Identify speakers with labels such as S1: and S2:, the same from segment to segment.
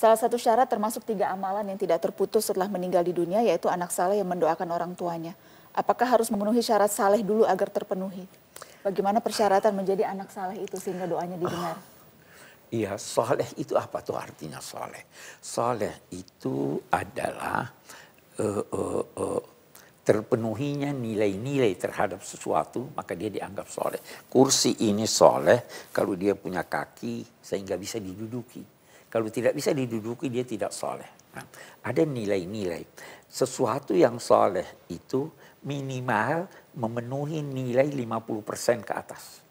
S1: Salah satu syarat termasuk tiga amalan yang tidak terputus setelah meninggal di dunia yaitu anak saleh yang mendoakan orang tuanya. Apakah harus memenuhi syarat saleh dulu agar terpenuhi? Bagaimana persyaratan menjadi anak saleh itu sehingga doanya didengar?
S2: Iya, soleh itu apa tuh artinya soleh? Soleh itu adalah uh, uh, uh, terpenuhinya nilai-nilai terhadap sesuatu, maka dia dianggap soleh. Kursi ini soleh kalau dia punya kaki sehingga bisa diduduki. Kalau tidak bisa diduduki dia tidak soleh. Nah, ada nilai-nilai. Sesuatu yang soleh itu minimal memenuhi nilai 50% ke atas.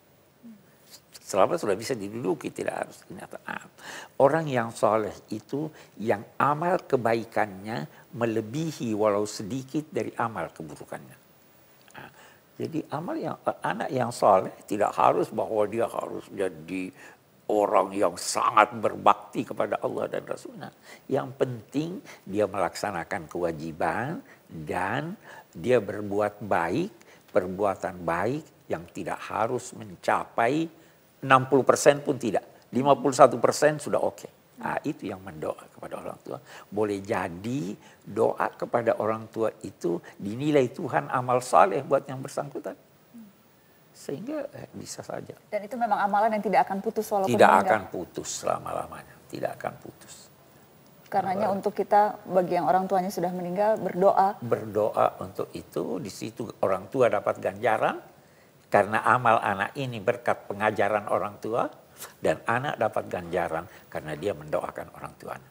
S2: Selama sudah bisa diduduki, tidak harus kenyataan. Orang yang soleh itu yang amal kebaikannya melebihi walau sedikit dari amal keburukannya. Nah, jadi amal yang anak yang soleh tidak harus bahwa dia harus jadi orang yang sangat berbakti kepada Allah dan Rasulnya. Yang penting dia melaksanakan kewajiban dan dia berbuat baik, perbuatan baik yang tidak harus mencapai 60% pun tidak. 51% sudah oke. Okay. Nah, itu yang mendoa kepada orang tua. Boleh jadi doa kepada orang tua itu dinilai Tuhan amal saleh buat yang bersangkutan. Sehingga eh, bisa saja.
S1: Dan itu memang amalan yang tidak akan putus walaupun
S2: Tidak meninggal. akan putus selama-lamanya. Tidak akan putus.
S1: Karenanya untuk kita bagi yang orang tuanya sudah meninggal berdoa.
S2: Berdoa untuk itu di situ orang tua dapat ganjaran karena amal anak ini berkat pengajaran orang tua dan anak dapat ganjaran karena dia mendoakan orang tuanya.